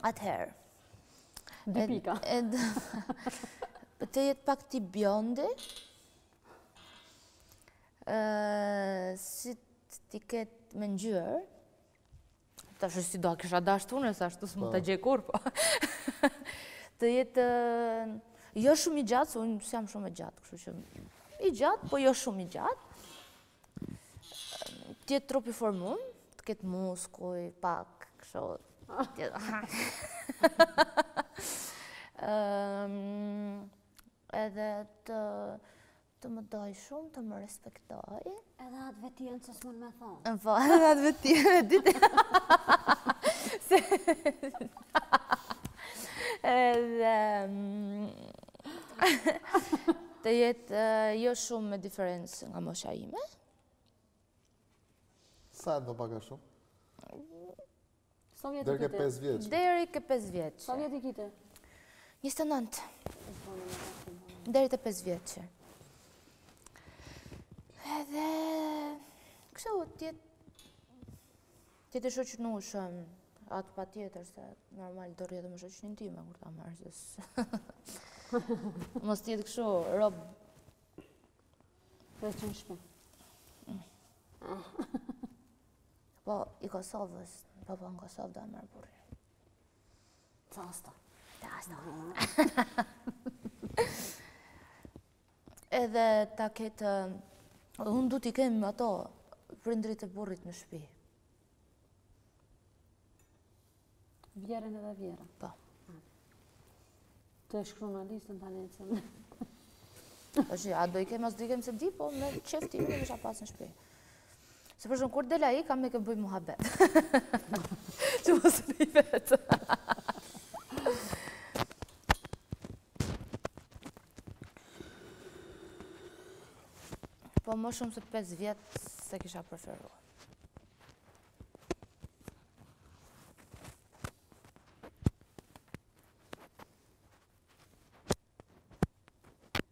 Atëherë. Dy pika. Të jetë pak si biond, sytë t'i ketë me ngjyrë, ashtu si do kisha dasht unë, se ashtu s'mund ta gjej kur, po. Të jetë, jo shumë i gjatë, se unë s'jam shumë e gjatë, kështu që i gjatë, po jo shumë i gjatë. T'jetë trupi i formun, të ketë muskuj, pak, kështu. Edhe të, të më dojë shumë, të më respektojë. Edhe atë vetinë që s'mun me thonë. Po, edhe atë vetinë e di ti. Edhe... Të jetë jo shumë me diferencë nga mosha ime. Sa e do pak a shumë? Deri ke 5 vjeç. Deri ke 5 vjeç. Sa vjet i ke ti? 29. Deri te 5 vjeç. Edhe... Kështu t'jetë... T'jetë i shoqnushëm, atë patjetër, se normal do rrijë me shoqninë time kur ta marr, se së... Mos t'jetë kshu, robt... Edhe që në shpi. Po, i Kosovës, po po në Kosovë do e marr burrin. Të asta. Të asta. Edhe ta ketë, unë du t'i kem ato prindrit e burrit në shpi. Vjehrrin edhe vjehrrën? Po. Ta shkru në listën tani që me... A do i kem, a s'do i kem s'e di, po me qejf t'i kisha pas në shpi. Se për shembull, kur del ai, kam me kë të bëj muhabet. Që mos rri vetë. Po më shumë se 5 vjet s'e kisha preferu.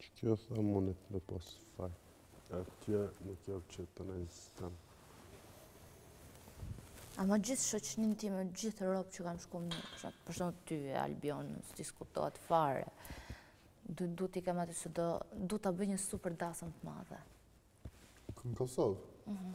Që kjo tha mundet me pas faj. E tje nuk jam që të në sistem. Ama gjithë shoqninë time, gjithë robt që kam shku me 'ta, përfshi ty e Albion, s'diskutohet fare. Du, du t'i kam aty se do, du ta bëj një super dasëm të madhe. Në Kosovë? Mhm.